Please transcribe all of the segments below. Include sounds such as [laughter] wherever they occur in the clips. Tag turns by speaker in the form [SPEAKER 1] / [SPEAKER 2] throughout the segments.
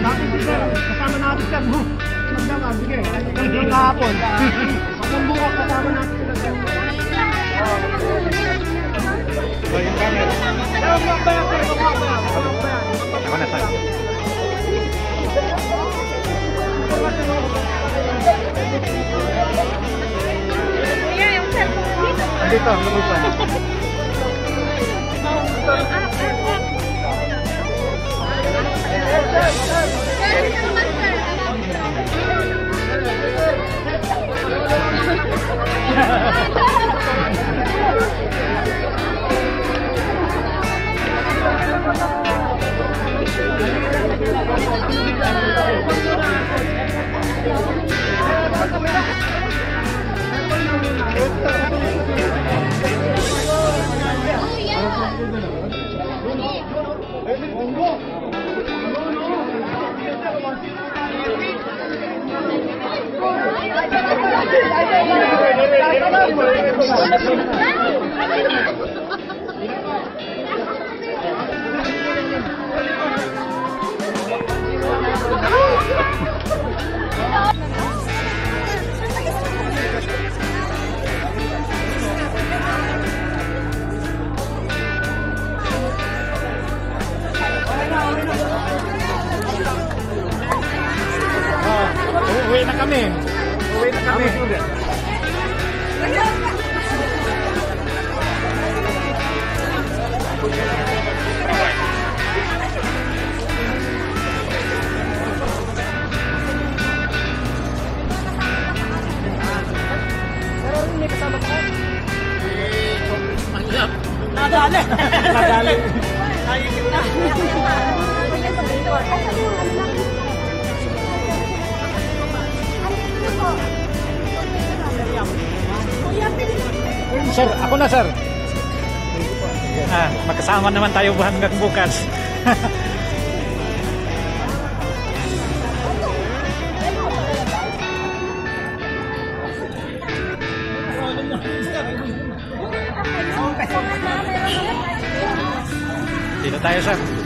[SPEAKER 1] Si Sir. Kasama natin Sir. mo. Magdama, sige. Hanggang kahapon. Hanggang bukas kasama natin sila Sir.
[SPEAKER 2] Camera. Ako na. Dito, Görüşürüz. Oh, uwi na kami. Uwi kami. Ako na sir. Ah, magkasama naman tayo hanggang bukas. [laughs] Dito tayo sir.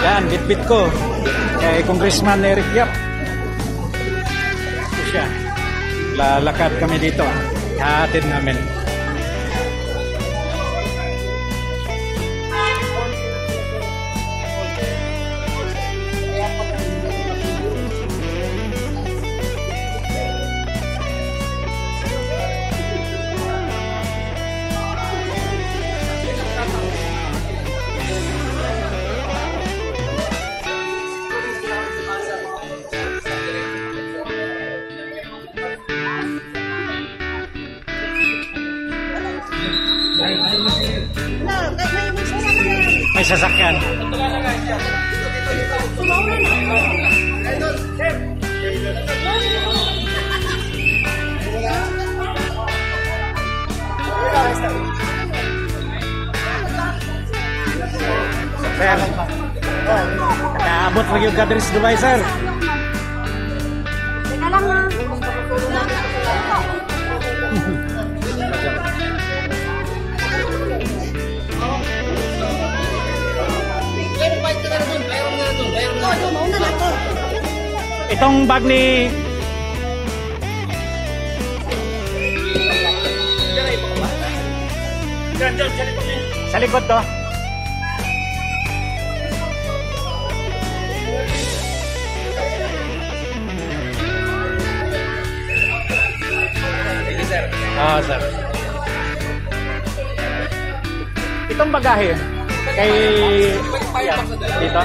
[SPEAKER 2] Yan, bit-bit ko. Kay Congressman Eric Yap. Ito siya. Lalakad kami dito. Hatid namin. Sasakyan. Sir, nakaabot lagi yung kadris Dubai, Itong bag ni... Sa likod to. Ah, sir. Itong bagahe kay dito.